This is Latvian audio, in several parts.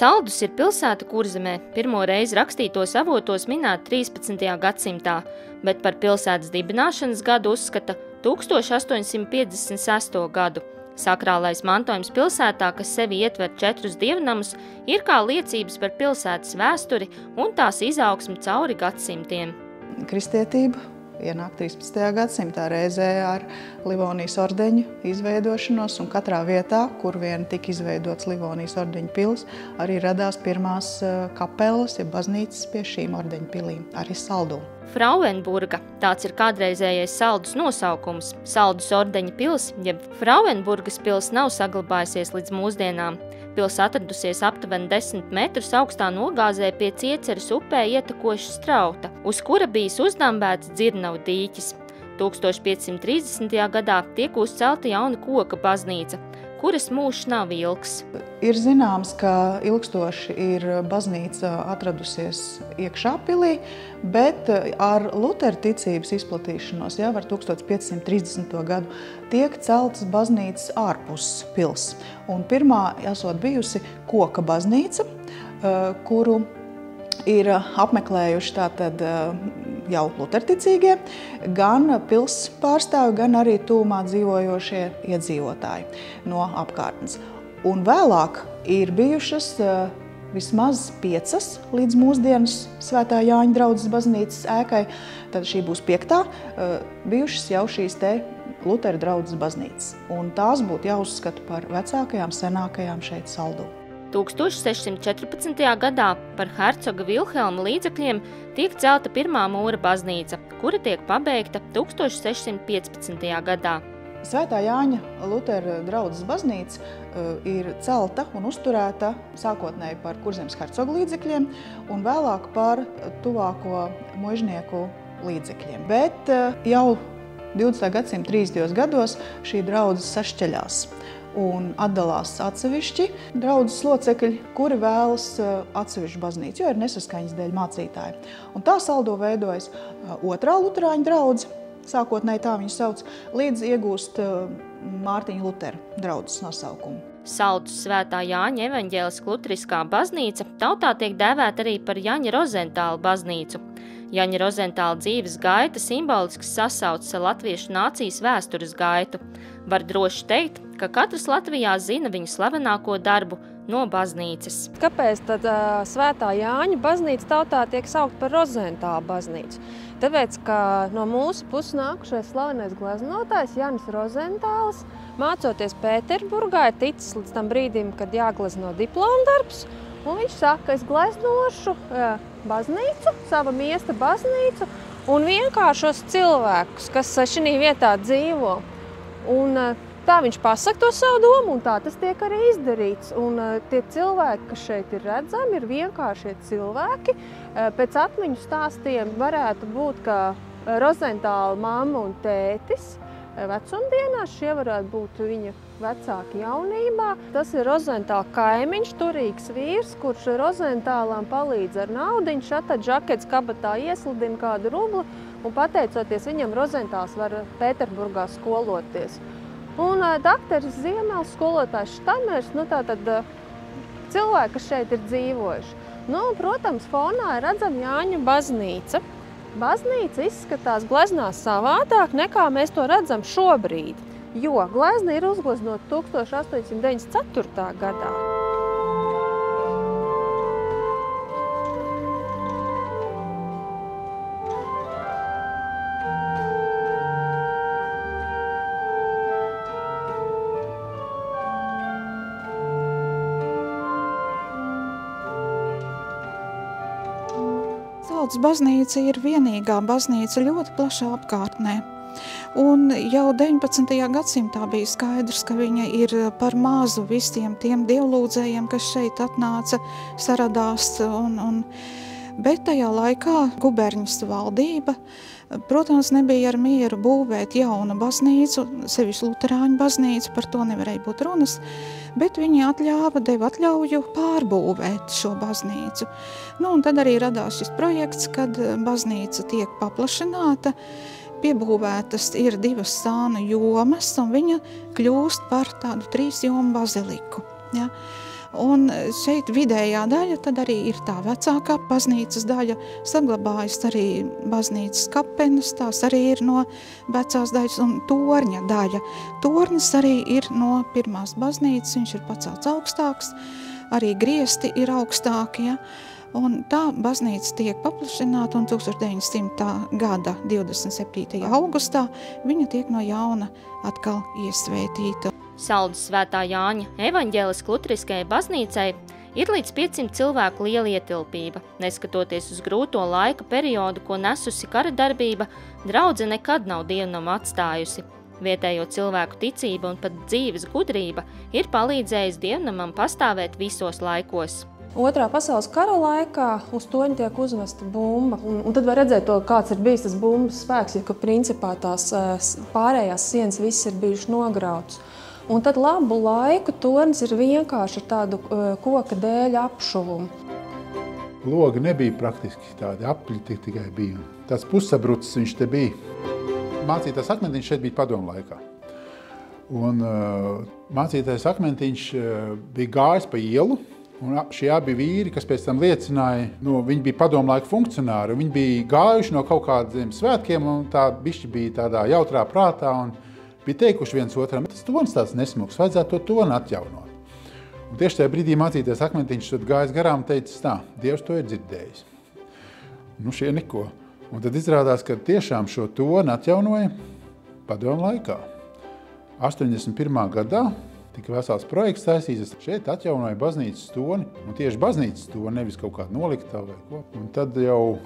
Saldus ir pilsēta kurzemē, pirmo reizi rakstītos avotos minēta 13. gadsimtā, bet par pilsētas dibināšanas gadu uzskata 1856. gadu. Sakrālais mantojums pilsētā, kas sevi ietver četrus dievnamus, ir kā liecības par pilsētas vēsturi un tās izaugsmu cauri gadsimtiem. Kristietība ienāk 13. gadsimtā reizē ar Livonijas ordeņu izveidošanos, un katrā vietā, kur vien tika izveidots Livonijas ordeņu pils, arī radās pirmās eh, kapelas, ja baznīcas pie šīm ordeņu pilīm, arī Saldū. Frauenburga, tāds ir kādreizējais saldus nosaukums. Saldus ordeņa pils, jeb Frauenburgas pils nav saglabājusies līdz mūsdienām. Pils atradusies aptuveni 10 metrus augstā nogāzē pie Cieceres upē ietekoša strauta, uz kura bijis uzdambēts dzirnavu dīķis. 1530. gadā tiek uzcelta jauna koka baznīca, kuras mūžs nav ilgs. Ir zināms, ka ilgstoši ir baznīca atradusies iekšā pilī, bet ar Lutera ticības izplatīšanos jau ar 1530. gadu tiek celtas baznīcas ārpus pils. Un pirmā esot bijusi koka baznīca, kuru ir apmeklējuši tātad jau luterticīgie, gan pils pārstāvi, gan arī tūmā dzīvojošie iedzīvotāji no apkārtnes. Un vēlāk ir bijušas vismaz piecas līdz mūsdienas Svētā Jāņa draudzes baznīcas ēkai, tad šī būs piektā, bijušas jau šīs te Lutera draudzes baznīcas. Un tās būtu jāuzskata par vecākajām, senākajām šeit saldū. 1614. gadā par hercoga Vilhelma līdzekļiem tiek celta pirmā mūra baznīca, kura tiek pabeigta 1615. gadā. Svētā Jāņa Lutera draudzes baznīca uh, ir celta un uzturēta sākotnēji par kurzemes hercoga līdzekļiem un vēlāk par tuvāko mužnieku līdzekļiem. Bet uh, jau 20. gadsimta 30. gados šī draudzes sašķeļās un atdalās atsevišķi draudzes locekļi, kuri vēlas uh, atsevišķu baznīcu, jo ir nesaskaņas dēļ mācītāji. Un tā saldo veidojas uh, otrā luterāņu draudze, sākotnēji tā viņu sauc, līdz iegūst uh, Mārtiņa Lutera draudzes nosaukumu. Saldus svētā Jāņa evaņģēliskā luteriskā baznīca tautā tiek dēvēta arī par Jāņa Rozentāla baznīcu. Jaņa Rozentāla dzīves gaita simboliski sasaucas ar latviešu nācijas vēstures gaitu. Var droši teikt, ka katrs Latvijā zina viņa slavenāko darbu no baznīcas. Kāpēc tad uh, Svētā Jāņa baznīca tautā tiek saukt par Rozentāla baznīcu? Tāpēc, ka no mūsu puses nākušais slavenais gleznotājs Jānis Rozentāls, mācoties Pēterburgā, ir ticis līdz tam brīdim, kad jāglezno diplomdarbs, un viņš saka, es gleznošu uh, baznīcu, sava miesta baznīcu un vienkāršos cilvēkus, kas šī vietā dzīvo. Un, tā viņš pasaka to savu domu, un tā tas tiek arī izdarīts. Un tie cilvēki, kas šeit ir redzami, ir vienkāršie cilvēki. Pēc atmiņu stāstiem varētu būt, ka Rozentāla mamma un tētis vecumdienās šie varētu būt viņa vecāki jaunībā. Tas ir Rozentāla kaimiņš, turīgs vīrs, kurš Rozentālām palīdz ar naudiņu. Šata džakets kabatā ieslidina kādu rublu un pateicoties viņam Rozentāls var Pēterburgā skoloties. Un dakteris Ziemels, skolotājs Štamers, nu tātad cilvēki, kas šeit ir dzīvojuši. Nu, protams, fonā ir redzama Jāņa baznīca. Baznīca izskatās gleznās savādāk, nekā mēs to redzam šobrīd jo glezna ir uzgleznota 1894. gadā. Salds baznīca ir vienīgā baznīca ļoti plašā apkārtnē. Un jau 19. gadsimtā bija skaidrs, ka viņa ir par mazu visiem tiem dievlūdzējiem, kas šeit atnāca, saradās. Un, un, bet tajā laikā guberņas valdība, protams, nebija ar mieru būvēt jaunu baznīcu, sevišķi luterāņu baznīcu, par to nevarēja būt runas, bet viņi atļāva, deva atļauju pārbūvēt šo baznīcu. Nu, un tad arī radās šis projekts, kad baznīca tiek paplašināta, piebūvētas ir divas sānu jomas, un viņa kļūst par tādu trīs jomu baziliku. Ja? Un šeit vidējā daļa tad arī ir tā vecākā baznīcas daļa, saglabājas arī baznīcas kapenes, tās arī ir no vecās daļas un torņa daļa. Tornis arī ir no pirmās baznīcas, viņš ir pacelts augstāks, arī griesti ir augstāki, ja? Un tā baznīca tiek paplašināta un 1900. gada 27. augustā viņa tiek no jauna atkal iesvētīta. Saldus svētā Jāņa evaņģēlis Lutriskajai baznīcai ir līdz 500 cilvēku liela ietilpība. Neskatoties uz grūto laika periodu, ko nesusi kara darbība, draudze nekad nav dievnam atstājusi. Vietējo cilvēku ticība un pat dzīves gudrība ir palīdzējusi dievnamam pastāvēt visos laikos. Otrā pasaules kara laikā uz toņa tiek uzmesta bumba. Un, un tad var redzēt, to, kāds ir bijis tas bumbas spēks, jo principā tās pārējās sienas viss ir bijušas nograutas. Un tad labu laiku tornis ir vienkārši ar tādu koka dēļ apšuvumu. Logi nebija praktiski tādi apļi, tikai bija. Tas pussabrucis viņš te bija. Mācītājs akmentiņš šeit bija padomu laikā. Un uh, mācītājs akmentiņš uh, bija gājis pa ielu, Un šie abi vīri, kas pēc tam liecināja, nu, viņi bija padomu laika funkcionāri. Viņi bija gājuši no kaut kādiem svētkiem, un tā bišķi bija tādā jautrā prātā. Bija teikuši viens otram, tas tonis tāds nesmuks, vajadzētu to toni atjaunot. Un tieši tajā brīdī mācīties akmentiņš gājis garām un teica, tā, Dievs to ir dzirdējis. Nu, šie neko. Un tad izrādās, ka tiešām šo toni atjaunoja padomu laikā. 81. gadā tika vesels projekts taisīts. Šeit atjaunoja baznīcas stoni, un tieši baznīcas stoni, nevis kaut kāda nolikta vai ko. Un tad jau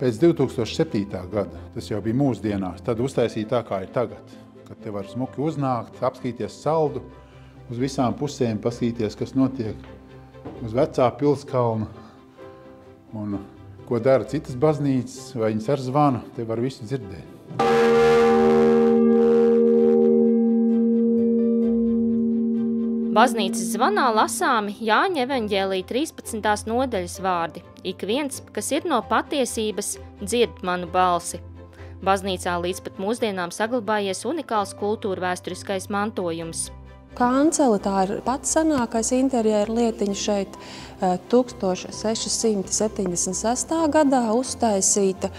pēc 2007. gada, tas jau bija mūsdienās, tad uztaisīja tā, kā ir tagad. Kad te var smuki uznākt, apskatīties saldu, uz visām pusēm paskatīties, kas notiek uz vecā pilskalna. Un ko dara citas baznīcas, vai viņas ar zvanu, te var visu dzirdēt. Baznīcas zvanā lasāmi Jāņa evaņģēlī 13. nodaļas vārdi. Ik viens, kas ir no patiesības, dzird manu balsi. Baznīcā līdz pat mūsdienām saglabājies unikāls kultūra vēsturiskais mantojums. Kancele tā ir pats senākais interjeru lietiņa šeit 1676. gadā uztaisīta.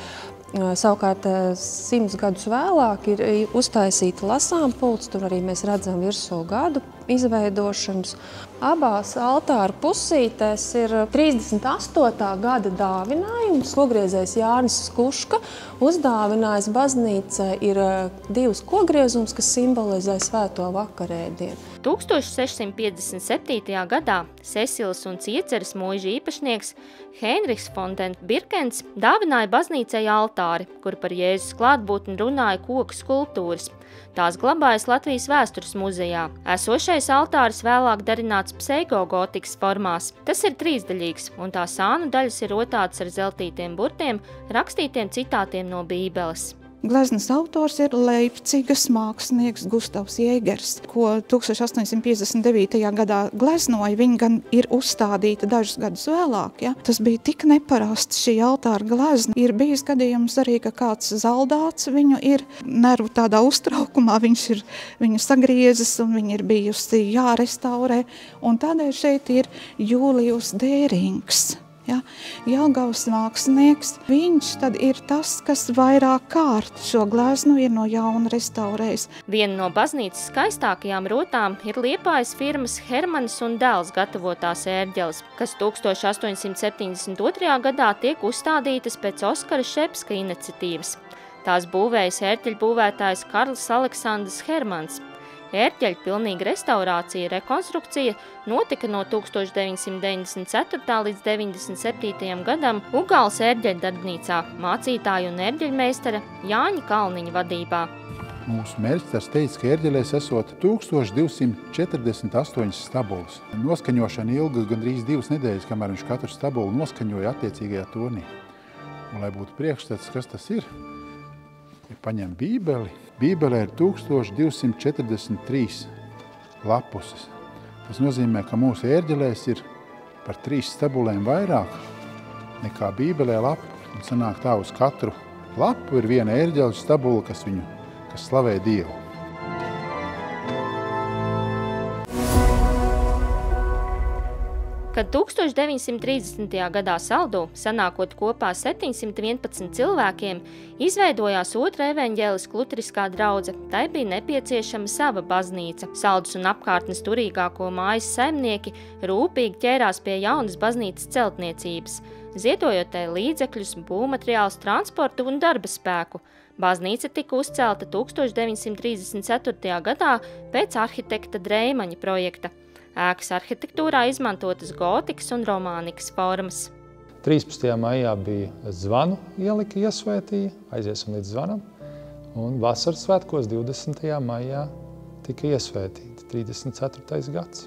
Savukārt, simts gadus vēlāk ir uztaisīta lasām pults, tur arī mēs redzam virsū gadu izveidošanas. Abās altāra pusītēs ir 38. gada dāvinājums. Kogriezējs Jānis Skuška uzdāvinājis baznīcai ir divas kogriezums, kas simbolizē svēto vakarēdienu. 1657. gadā Cecils un Cieceres mūža īpašnieks Heinrichs Fonten Birkens dāvināja baznīcai altāri, kur par Jēzus klātbūtni runāja koku skulptūras – Tās glabājas Latvijas vēstures muzejā. Esošais altāris vēlāk darināts pseigogotikas formās. Tas ir trīsdaļīgs, un tā sānu daļas ir rotātas ar zeltītiem burtiem, rakstītiem citātiem no bībeles. Gleznas autors ir Leipcigas mākslinieks Gustavs Jēgers, ko 1859. gadā gleznoja. Viņa gan ir uzstādīta dažus gadus vēlāk. Ja? Tas bija tik neparasts šī altāra glezna. Ir bijis gadījums arī, ka kāds zaldāts viņu ir nervu tādā uztraukumā, viņš ir viņu sagriezis un viņa ir bijusi jārestaurē. Un tādēļ šeit ir Jūlijus Dērings Ja? Jelgavas mākslinieks, viņš tad ir tas, kas vairāk kārt šo gleznu ir no jauna restaurējis. Viena no baznīcas skaistākajām rotām ir Liepājas firmas Hermanis un dēls gatavotās ērģeles, kas 1872. gadā tiek uzstādītas pēc Oskara Šepska iniciatīvas. Tās būvējas ērķeļu būvētājs Karls Aleksandrs Hermans – Ērķeļa pilnīga restaurācija, rekonstrukcija notika no 1994. līdz 97. gadam Ugāls ērģeļa darbnīcā mācītāju un ērģeļmeistara Jāņa Kalniņa vadībā. Mūsu mērķis teica, ka ērģelēs esot 1248 stabulas. Noskaņošana ilga gandrīz divas nedēļas, kamēr viņš katru stabulu noskaņoja attiecīgajā tonī. Un, lai būtu priekšstats, kas tas ir, ja paņem bībeli, Bībelē ir 1243 lapuses. Tas nozīmē, ka mūsu ērģelēs ir par trīs stabulēm vairāk nekā Bībelē lapu. Un sanāk tā, uz katru lapu ir viena ērģeļu stabula, kas viņu, kas slavē Dievu. Kad 1930. gadā saldū, sanākot kopā 711 cilvēkiem, izveidojās otra evaņģēliska luteriskā draudze, tai bija nepieciešama sava baznīca. Saldus un apkārtnes turīgāko mājas saimnieki rūpīgi ķērās pie jaunas baznīcas celtniecības, ziedojot tai līdzekļus, būvmateriālus, transportu un darba spēku. Baznīca tika uzcelta 1934. gadā pēc arhitekta Dreimaņa projekta – Ēkas arhitektūrā izmantotas gotikas un romānikas formas. 13. maijā bija zvanu ielika iesvētīja, aiziesim līdz zvanam, un vasaras svētkos 20. maijā tika iesvētīta 34. gads.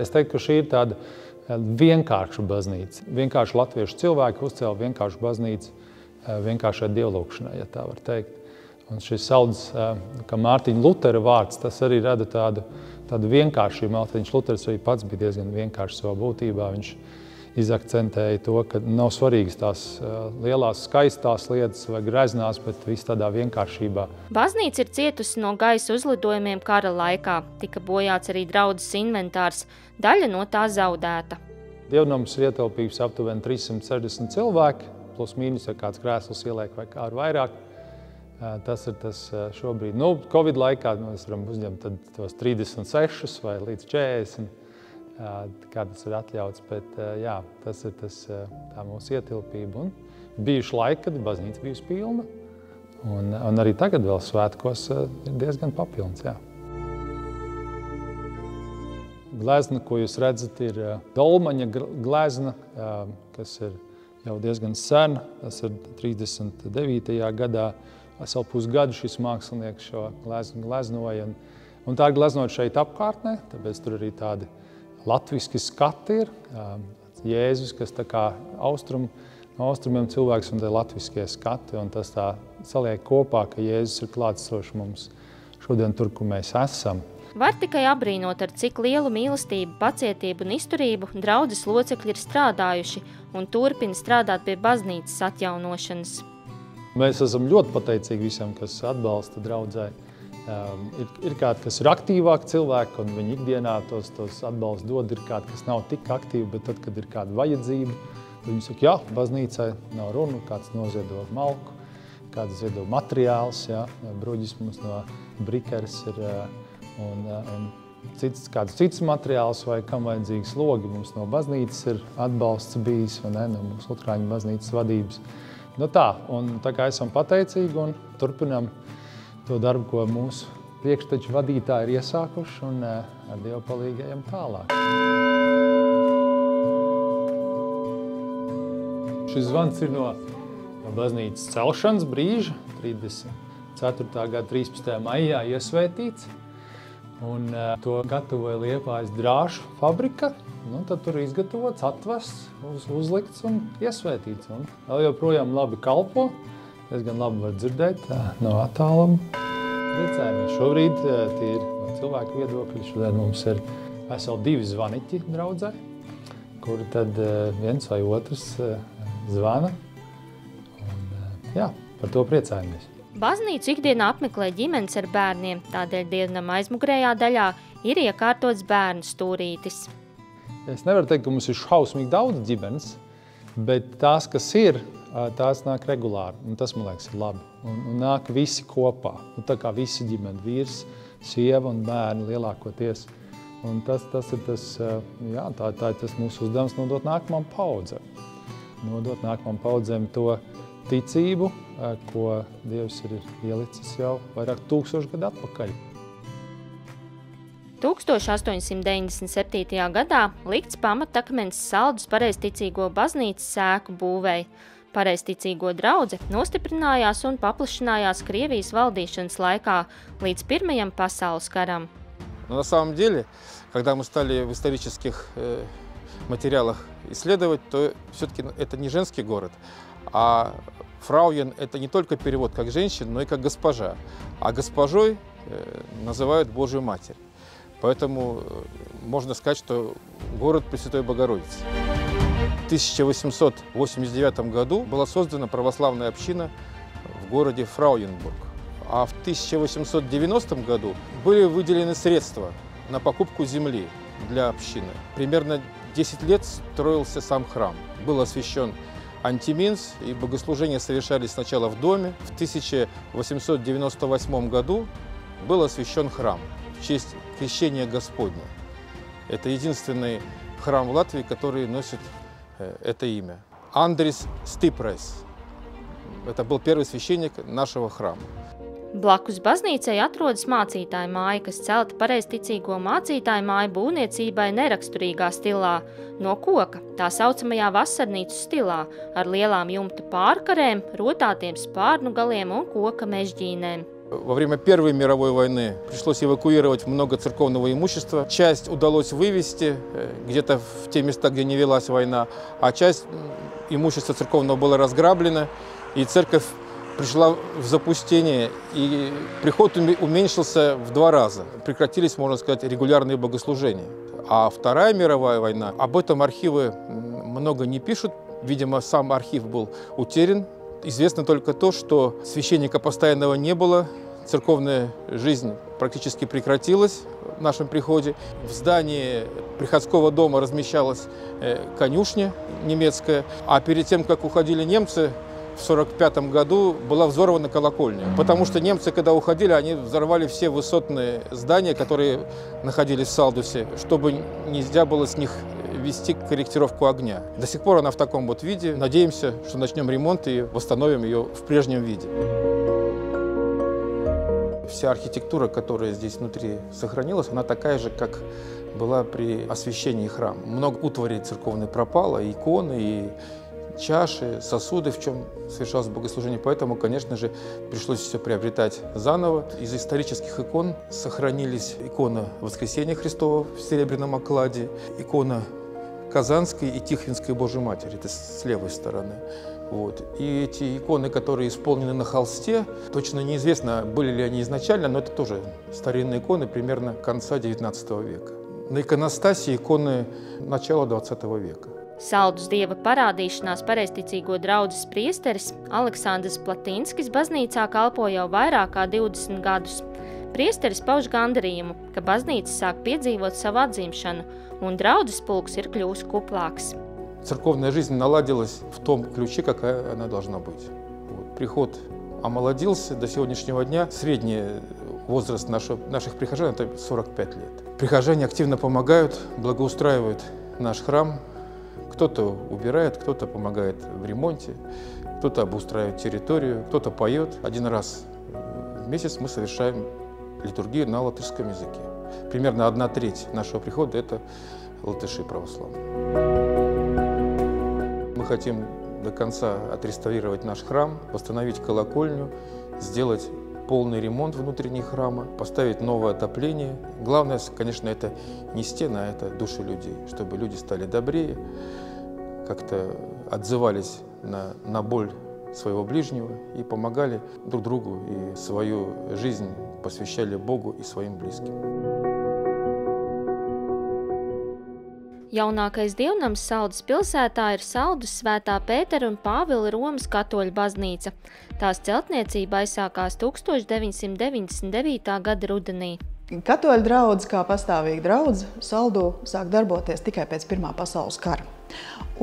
Es teiktu, ka šī ir tāda eh, vienkārša baznīca. Vienkārši latviešu cilvēki uzcēla vienkāršu baznīcu eh, vienkāršai dievlūkšanai, ja tā var teikt. Un šis saldus, kā Mārtiņa Lutera vārds, tas arī rada tādu, tādu vienkāršību. Mārtiņš Luters arī pats bija diezgan vienkāršs savā būtībā. Viņš izakcentēja to, ka nav svarīgas tās lielās skaistās lietas vai greznās, bet viss tādā vienkāršībā. Baznīca ir cietusi no gaisa uzlidojumiem kara laikā. Tika bojāts arī draudzes inventārs, daļa no tā zaudēta. Dievnams ir ietilpības aptuveni 360 cilvēki, plus mīnus, ja kāds krēsls ieliek vai kā ar vairāk. Tas ir tas šobrīd. Nu, Covid laikā mēs varam uzņemt tos 36 vai līdz 40, kā tas ir atļauts. Bet jā, tas ir tas, tā mūsu ietilpība. Un bijuši laiki, kad baznīca bijusi pilna. Un, un arī tagad vēl svētkos ir diezgan papilns. Jā. Glezna, ko jūs redzat, ir Dolmaņa glezna, kas ir jau diezgan sena. Tas ir 39. gadā veselu pusgadu šis mākslinieks šo gleznu gleznoja. Un, un tā ir gleznot šeit apkārtnē, tāpēc tur arī tādi latviski skati ir. Jēzus, kas tā kā austrum, no austrumiem cilvēks un tie latviskie skati. Un tas tā saliek kopā, ka Jēzus ir klātsošs mums šodien tur, kur mēs esam. Var tikai apbrīnot, ar cik lielu mīlestību, pacietību un izturību draudzes locekļi ir strādājuši un turpina strādāt pie baznīcas atjaunošanas. Mēs esam ļoti pateicīgi visiem, kas atbalsta draudzē. Um, ir, ir kādi, kas ir aktīvāki cilvēki, un viņi ikdienā tos, tos atbalstu dod. Ir kādi, kas nav tik aktīvi, bet tad, kad ir kāda vajadzība, viņi saka, jā, baznīcai nav runa, kāds noziedo malku, kāds ziedo materiāls, jā, bruģis mums no brikeres ir, uh, un, uh, un cits, kāds cits materiāls vai kam vajadzīgs logi. Mums no baznīcas ir atbalsts bijis, vai ne, no mums Lutrāņu baznīcas vadības. Nu tā, un tā kā esam pateicīgi un turpinām to darbu, ko mūsu priekšteču vadītāji ir iesākuši, un eh, ar Dievu palīgējam tālāk. Šis zvans ir no baznīcas celšanas brīža, 34. gada 13. maijā iesvētīts. Un, uh, to gatavoja Liepājas drāšu fabrika. Nu, tad tur izgatavots, atvests, uz, uzlikts un iesvētīts. Un vēl joprojām labi kalpo. Es gan labi varu dzirdēt uh, no attāluma. Priecājamies. Šobrīd uh, tie ir no cilvēku viedokļi. Šodien mums ir veseli divi zvaniķi draudzē, kuri tad uh, viens vai otrs uh, zvana. Un, uh, jā, par to priecājamies. Baznīcu ikdienā apmeklē ģimenes ar bērniem, tādēļ dievnam aizmugurējā daļā ir iekārtots bērnu stūrītis. Es nevaru teikt, ka mums ir šausmīgi daudz ģimenes, bet tās, kas ir, tās nāk regulāri. Un tas, man liekas, ir labi. Un, un nāk visi kopā. Un tā kā visi ģimene, vīrs, sieva un bērni lielākoties. Un tas, tas ir tas, jā, tā, tā ir tas mūsu uzdevums nodot nākamām paudzēm. Nodot nākamām paudzēm to, ticību, ko Dievs ir ielicis jau vairāk tūkstošu gadu atpakaļ. 1897. gadā likts pamatakmens saldus pareizticīgo baznīcas sēku būvēi. Pareizticīgo draudze nostiprinājās un paplašinājās Krievijas valdīšanas laikā līdz Pirmajam pasaules karam. Но на самом деле, когда мы стали в исторических э, материалах исследовать, то все-таки это не женский город, а фрауен – это не только перевод как женщина, но и как госпожа. А госпожой э, называют Божью Матерь. Поэтому э, можно сказать, что город Пресвятой Богородицы. В 1889 году была создана православная община в городе Фрауенбург. А в 1890 году были выделены средства на покупку земли для общины. Примерно 10 лет строился сам храм. Был освящен антиминс, и богослужения совершались сначала в доме. В 1898 году был освящен храм в честь крещения Господня. Это единственный храм в Латвии, который носит э, это имя. Андрис Стипрес. Это был первый священник нашего храма. Blakus baznīcai atrodas mācītāja māja, kas celta pareizticīgo mācītāju māju būvniecībai neraksturīgā stilā, no koka, tā saucamajā vasarnīcu stilā, ar lielām jumta pārkarēm, rotātiem spārnu galiem un koka mežģīnēm. Во время Первой мировой войны пришлось эвакуировать много церковного имущества. Часть удалось вывести э, где-то в те места, где не велась война, а часть имущества церковного было разграблено, и церковь пришла в запустение, и приход уменьшился в два раза. Прекратились, можно сказать, регулярные богослужения. А Вторая мировая война, об этом архивы много не пишут. Видимо, сам архив был утерян. Известно только то, что священника постоянного не было, церковная жизнь практически прекратилась в нашем приходе. В здании приходского дома размещалась э, конюшня немецкая, а перед тем, как уходили немцы, в 1945 году была взорвана колокольня. Потому что немцы, когда уходили, они взорвали все высотные здания, которые находились в Салдусе, чтобы нельзя было с них вести корректировку огня. До сих пор она в таком вот виде. Надеемся, что начнем ремонт и восстановим ее в прежнем виде. Вся архитектура, которая здесь внутри сохранилась, она такая же, как была при освящении храма. Много утвари церковной пропало, иконы, и чаши, сосуды, в чем совершалось богослужение. Поэтому, конечно же, пришлось все приобретать заново. Из исторических икон сохранились икона Воскресения Христова в серебряном окладе, икона Казанской и Тихвинской Божьей Матери, это с левой стороны. Вот. И эти иконы, которые исполнены на холсте, точно неизвестно, были ли они изначально, но это тоже старинные иконы примерно конца XIX века. На иконостасе иконы начала XX века. Saldus dieva parādīšanās pareizticīgo draudzes priesteris Aleksandrs Platīnskis baznīcā kalpo jau vairāk kā 20 gadus. Priesteris pauž gandarījumu, ka baznīca sāk piedzīvot savu atzimšanu, un draudzes pulks ir kļūst kuplāks. Церковная жизнь наладилась в том ключе, какая она должна быть. Вот. Приход омолодился до сегодняшнего дня. Средний возраст наших, наших прихожан – это 45 лет. Прихожане активно помогают, благоустраивают наш храм, кто-то убирает, кто-то помогает в ремонте, кто-то обустраивает территорию, кто-то поет. Один раз в месяц мы совершаем литургию на латышском языке. Примерно одна треть нашего прихода – это латыши православные. Мы хотим до конца отреставрировать наш храм, восстановить колокольню, сделать полный ремонт внутренней храма, поставить новое отопление. Главное, конечно, это не стена, а это души людей, чтобы люди стали добрее, как-то отзывались на, на боль своего ближнего и помогали друг другу и свою жизнь посвящали Богу и своим близким. Jaunākais dievnams Saldus pilsētā ir Saldus Svētā Pētera un Pāvila Romas katoļu baznīca. Tās celtniecība aizsākās 1999. gada rudenī. Katoļu draugs, kā pastāvīga draudzene, Saldu sāk darboties tikai pēc Pirmā pasaules kara.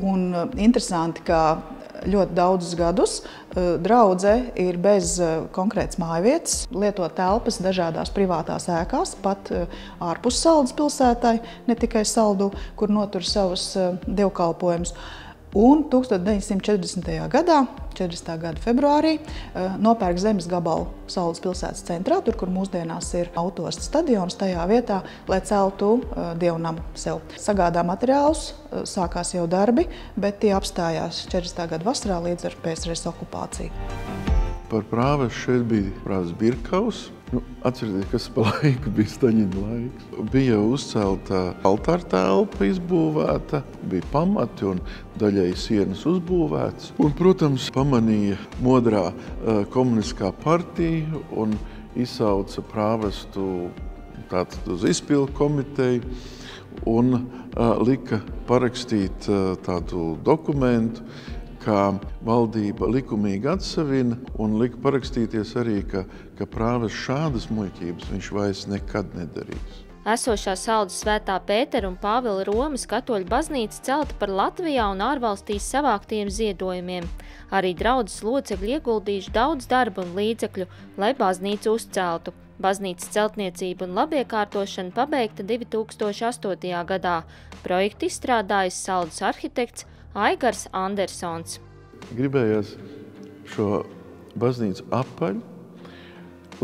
Un uh, interesanti, ka ļoti daudzus gadus. Eh, Draudzē ir bez eh, konkrētas mājvietas, lieto telpas dažādās privātās ēkās, pat eh, ārpus Saldus pilsētai, ne tikai Saldu, kur notur savus dievkalpojumus. Un 1940. gadā, 40. gada februārī, eh, nopērk zemes gabalu Saules pilsētas centrā, tur, kur mūsdienās ir autostas stadions, tajā vietā, lai celtu eh, dievnamu sev. Sagādā materiālus, eh, sākās jau darbi, bet tie apstājās 40. gada vasarā līdz ar PSRS okupāciju. Par prāves šeit bija prāves Birkaus, Nu, atcerieties, kas pa laiku bija Staņina laiks. Bija uzcelta altāra telpa, izbūvēta, bija pamati un daļai sienas uzbūvētas. Un, protams, pamanīja modrā uh, komunistiskā partija un izsauca prāvestu tātad uz izpildu komiteju un uh, lika parakstīt uh, tādu dokumentu, kā valdība likumīgi atsevina un lika parakstīties arī, ka, ka prāves šādas muļķības viņš vairs nekad nedarīs. Esošā saldus svētā Pētera un Pāvila Romas katoļu baznīca celta par Latvijā un ārvalstīs savāktiem ziedojumiem. Arī draudzes locekļi ieguldījuši daudz darba un līdzekļu, lai baznīcu uzceltu. Baznīcas celtniecība un labiekārtošana pabeigta 2008. gadā. Projektu izstrādājis saldus arhitekts Aigars Andersons. Gribējās šo baznīcu apaļ,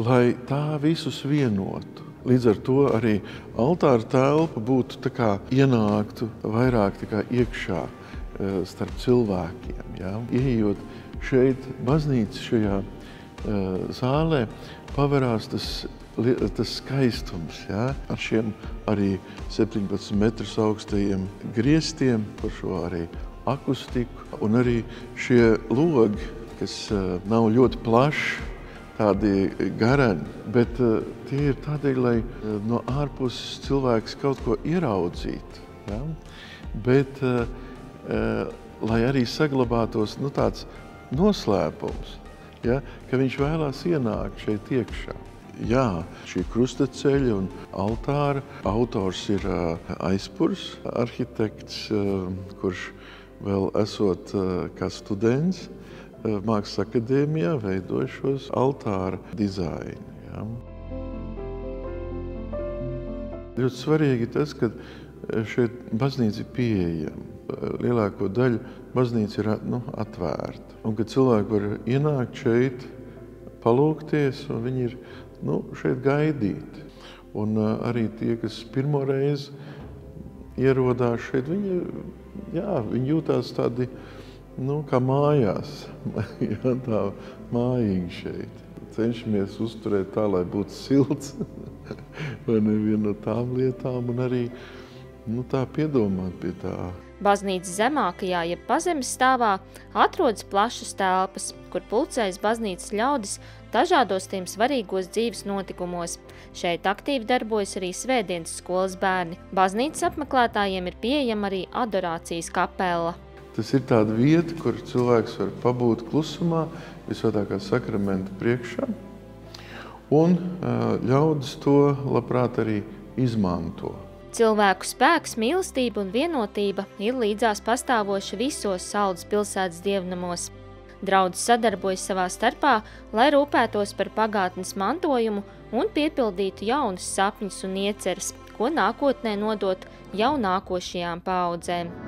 lai tā visus vienotu. Līdz ar to arī altāra telpa būtu tā kā ienāktu vairāk tā kā iekšā eh, starp cilvēkiem. Ja? Iejot šeit baznīca šajā uh, zālē, paverās tas, tas skaistums ja? ar šiem arī 17 metrus augstajiem griestiem, par šo arī akustiku un arī šie logi, kas uh, nav ļoti plaši, tādi garani, bet uh, tie ir tādēļ, lai uh, no ārpuses cilvēks kaut ko ieraudzītu. Ja? Bet, lai arī saglabātos nu, tāds noslēpums, ja? ka viņš vēlās ienākt šeit iekšā. Jā, šī krustaceļa un altāra autors ir aizpurs, arhitekts, kurš vēl esot uh, kā students, Eh, Mākslas akadēmijā veidoja šos altāra dizainu. Ja. Ļoti svarīgi tas, ka eh, šeit baznīca ir pieejama. Eh, lielāko daļu baznīca ir nu, atvērta. Un kad cilvēki var ienākt šeit, palūkties, un viņi ir nu, šeit gaidīti. Un arī tie, kas pirmo reizi ierodās šeit, viņi, jā, viņi jūtās tādi nu, kā mājās. Jā, tā mājīgi šeit. Cenšamies uzturēt tā, lai būtu silts. Vai neviena no tām lietām, un arī nu, tā piedomāt pie tā. Baznīcas zemākajā, jeb pazemes stāvā, atrodas plašas telpas, kur pulcējas baznīcas ļaudis dažādos tiem svarīgos dzīves notikumos. Šeit aktīvi darbojas arī svētdienas skolas bērni. Baznīcas apmeklētājiem ir pieejama arī adorācijas kapela. Tas ir tāda vieta, kur cilvēks var pabūt klusumā, visvētākā sakramenta priekšā. Un ļaudis to labprāt arī izmanto. Cilvēku spēks, mīlestība un vienotība ir līdzās pastāvoša visos Saldus pilsētas dievnamos. Draudzes sadarbojas savā starpā, lai rūpētos par pagātnes mantojumu un piepildītu jaunus sapņus un ieceres, ko nākotnē nodot jau nākošajām paudzēm.